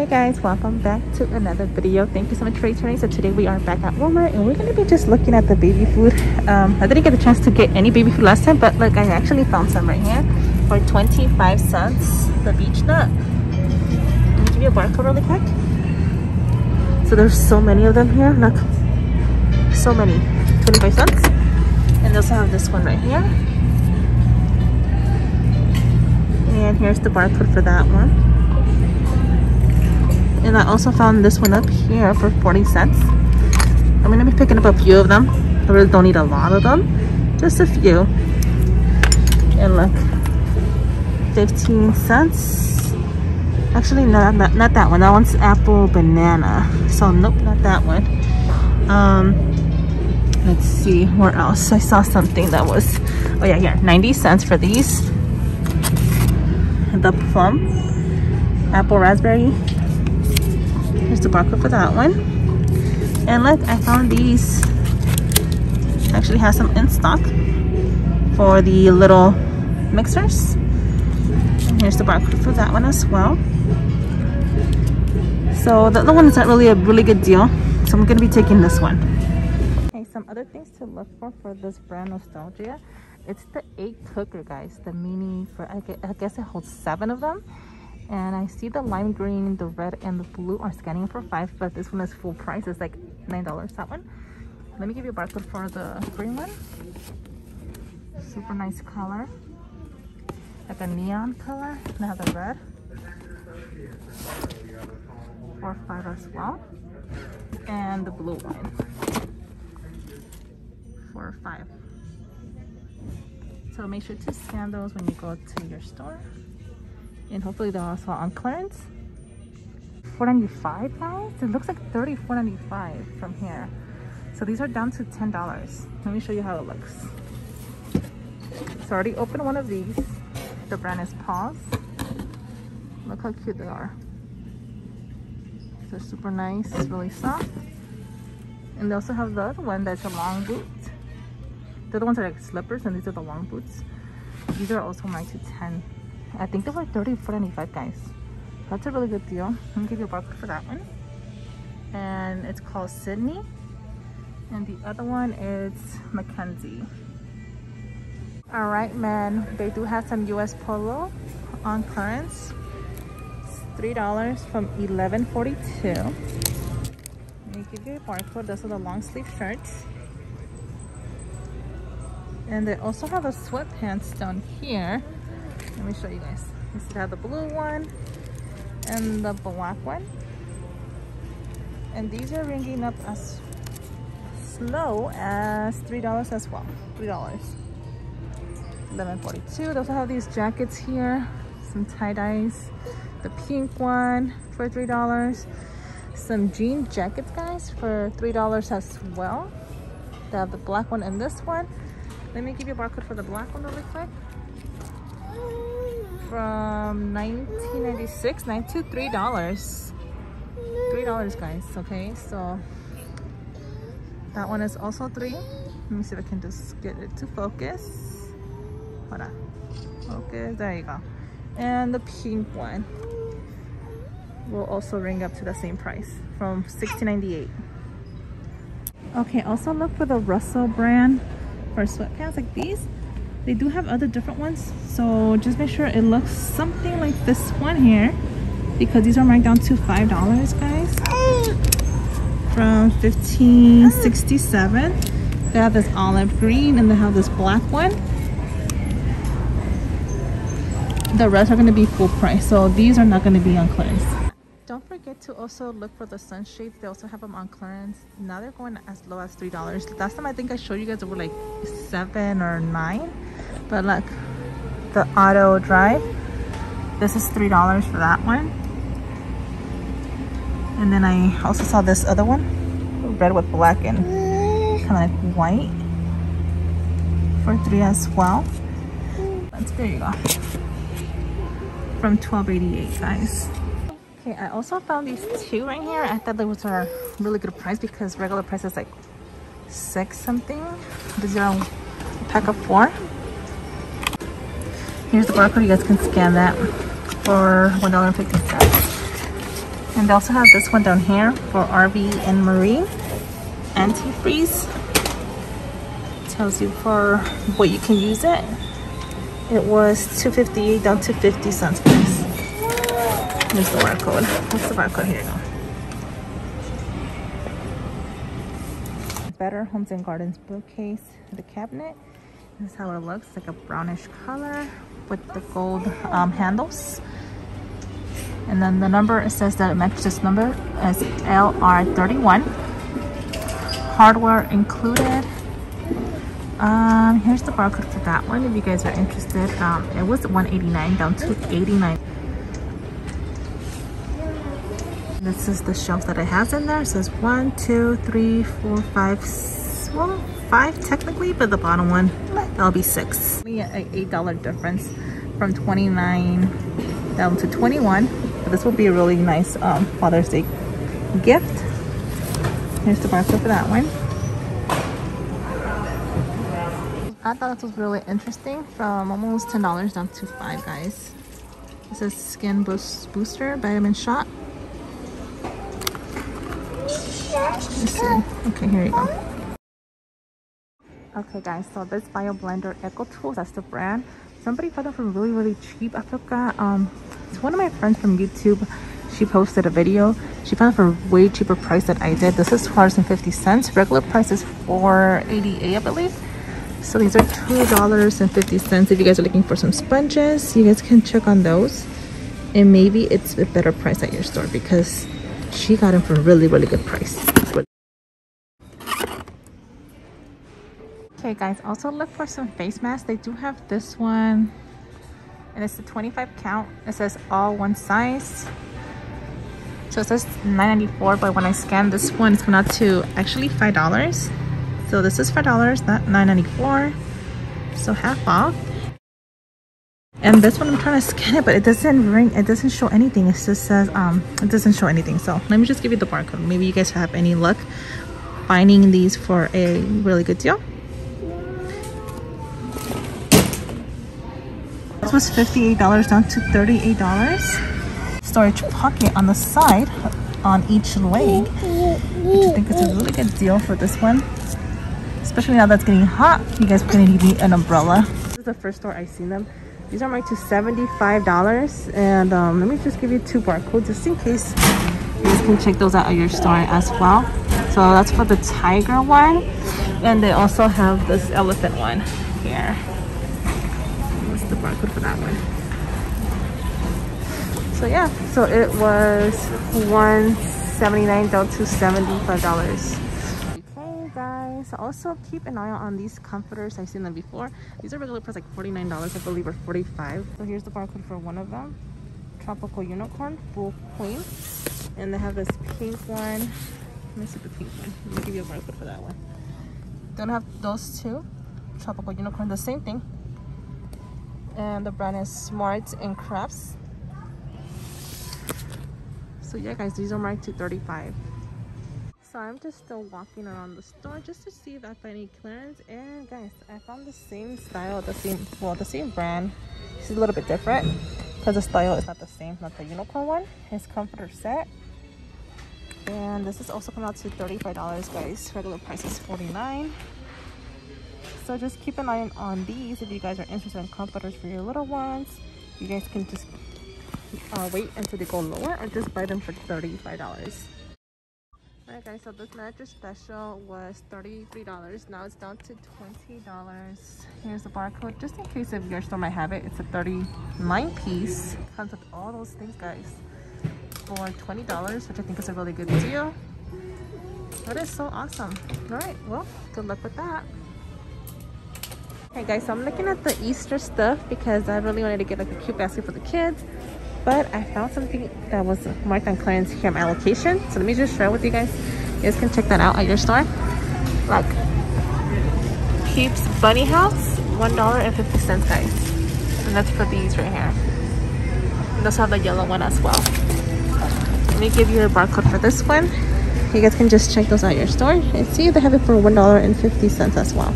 hey guys welcome back to another video. Thank you so much for returning. So today we are back at walmart and we're going to be just looking at the baby food. Um, i didn't get a chance to get any baby food last time but look i actually found some right here for 25 cents the beech nut. Let me give you a barcode really quick? So there's so many of them here look. So many. 25 cents. And they also have this one right here. And here's the barcode for that one and I also found this one up here for 40 cents. I'm gonna be picking up a few of them. I really don't need a lot of them, just a few. And look, 15 cents. Actually, no, not, not that one. That one's apple banana. So nope, not that one. Um, let's see where else. I saw something that was, oh yeah, here, 90 cents for these. The plum, apple raspberry, Here's the barcode for that one. And look, I found these. Actually has some in stock for the little mixers. And here's the barcode for that one as well. So the other one is not really a really good deal. So I'm gonna be taking this one. Okay, some other things to look for for this brand Nostalgia. It's the egg cooker, guys. The mini, for I guess it holds seven of them and I see the lime green, the red, and the blue are scanning for five, but this one is full price. It's like nine dollars. That one. Let me give you a barcode for the green one. Super nice color, like a neon color. Now the red four five as well, and the blue one for five. So make sure to scan those when you go to your store and hopefully they're also on clearance. 4.95 guys? It looks like 34.95 from here. So these are down to ten dollars. Let me show you how it looks. So I already opened one of these. The brand is paws. Look how cute they are. They're super nice really soft. And they also have the other one that's a long boot. The other ones are like slippers and these are the long boots. These are also 9 to 10 I think they were 30 for 95 guys. That's a really good deal. Me give you a barcode for that one. And it's called Sydney. And the other one is Mackenzie. All right, man. They do have some US Polo on clearance. It's $3 from 11.42. Let me give you a barcode. Those are the long sleeve shirts. And they also have a sweatpants down here let me show you guys. See have the blue one and the black one. And these are ringing up as low as three dollars as well. Three dollars. 11.42 they also have these jackets here. Some tie-dyes the pink one for three dollars. Some jean jackets guys for three dollars as well. They have the black one and this one. Let me give you a barcode for the black one really quick from 1996 nine to three dollars. three dollars guys okay? So that one is also three. Let me see if i can just get it to focus. Hold on. Focus. There you go. And the pink one will also ring up to the same price from 16.98 okay also look for the russell brand for sweatpants like these they do have other different ones so just make sure it looks something like this one here because these are marked down to five dollars guys. From 1567 they have this olive green and they have this black one. The rest are going to be full price so these are not going to be on clearance. Don't forget to also look for the sunshades they also have them on clearance. Now they're going as low as three dollars. Last time i think i showed you guys they were like seven or nine but look the auto drive this is three dollars for that one and then i also saw this other one red with black and kind of like white for three as well that's there you go from 12.88 guys Okay, I also found these two right here. I thought those a really good price because regular price is like six something. These are a pack of four. Here's the barcode. You guys can scan that for $1.50. And they also have this one down here for RV and Marine. Antifreeze. Tells you for what you can use it. It was 258 down to 50 cents guys. Here's the barcode. What's the barcode? Here you go. Better Homes and Gardens bookcase, the cabinet. This is how it looks, like a brownish color with the gold um, handles. And then the number, it says that it matches this number as LR31. Hardware included. Um, here's the barcode for that one if you guys are interested. Um, it was 189 down to 89. This is the shelf that it has in there. It says one, two, three, four, five, well, five technically, but the bottom one, that'll be six. We get an $8 difference from 29 down to 21. But this will be a really nice um, Father's Day gift. Here's the barcode for that one. I thought this was really interesting from almost $10 down to 5 guys. This is Skin Boost Booster Vitamin Shot. Okay, here you go. Okay guys, so this Bio Blender Eco Tools, that's the brand. Somebody found them for really, really cheap. I forgot, um, it's one of my friends from YouTube. She posted a video. She found it for way cheaper price than I did. This is $2.50. Regular price is $4.88, I believe. So these are $2.50. If you guys are looking for some sponges, you guys can check on those. And maybe it's a better price at your store because she got them for a really, really good price. Okay guys, also look for some face masks. They do have this one and it's a 25 count. It says all one size. So it says 9.94, but when I scan this one, it's coming out to actually $5. So this is $5, not 9.94. So half off. And this one I'm trying to scan it, but it doesn't ring, it doesn't show anything. It just says, um, it doesn't show anything. So let me just give you the barcode. Maybe you guys have any luck finding these for a really good deal. Was $58 down to $38. Storage pocket on the side on each leg, which I think is a really good deal for this one. Especially now that's getting hot, you guys are gonna need an umbrella. This is the first store I've seen them. These are marked to $75 and um, let me just give you two barcodes just in case you guys can check those out at your store as well. So that's for the tiger one and they also have this elephant one here. The barcode for that one? So yeah, so it was 179 down to $75 guys also keep an eye on these comforters. I've seen them before. These are regular price like 49 dollars i believe or 45 so here's the barcode for one of them. Tropical unicorn full queen. And they have this pink one. Let me see the pink one. Let me give you a barcode for that one. Don't have those two. Tropical unicorn the same thing and the brand is smart and crafts. So yeah guys these are marked to 35 so i'm just still walking around the store just to see if i find any clearance. And guys i found the same style the same well the same brand. It's a little bit different because the style is not the same not the unicorn one. It's comforter set. And this is also coming out to 35 dollars guys. Regular price is 49 so just keep an eye on these if you guys are interested in comforters for your little ones you guys can just uh, wait until they go lower or just buy them for 35 dollars Alright guys, so this mattress special was $33. Now it's down to $20. Here's the barcode, just in case if your store might have it. It's a 39 piece. Comes with all those things guys for $20, which I think is a really good deal. That is so awesome. Alright, well, good luck with that. Hey guys, so I'm looking at the Easter stuff because I really wanted to get like a cute basket for the kids but I found something that was marked on clearance here my location. So let me just share with you guys. You guys can check that out at your store. Like Peeps Bunny House, $1.50 guys. And that's for these right here. And also have the yellow one as well. Let me give you a barcode for this one. You guys can just check those out at your store and see if they have it for $1.50 as well.